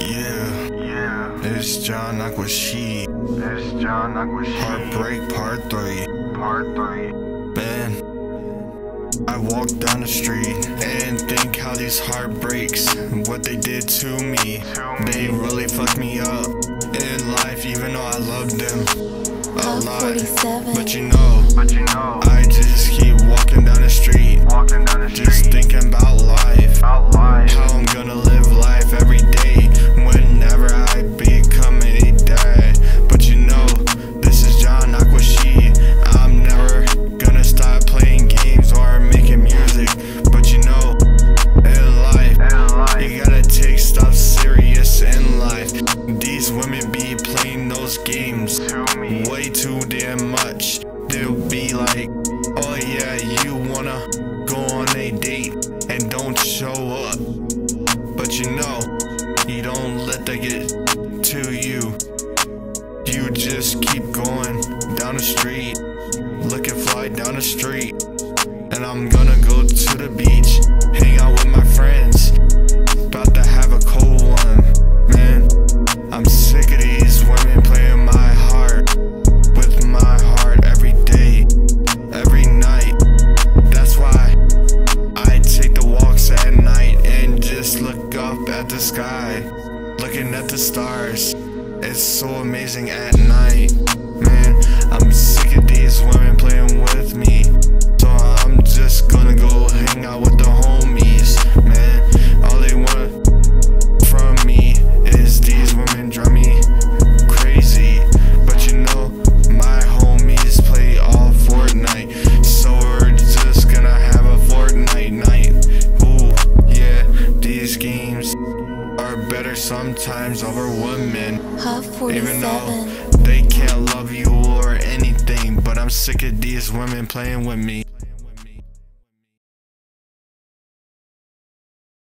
Yeah, yeah. It's John AquaShii. It's John AquaShii. Heartbreak Part 3. Part 3. Man, I walk down the street and think how these heartbreaks, what they did to me. To me. They really fucked me up in life, even though I loved them a lot. 47. But you know, But you know, I those games way too damn much. They'll be like, oh yeah, you wanna go on a date and don't show up. But you know, you don't let that get to you. You just keep going down the street, looking fly down the street. And I'm gonna go to the beach, hang out with my friends. Looking at the stars. It's so amazing at night, better sometimes over women. Even though they can't love you or anything. But I'm sick of these women playing with me.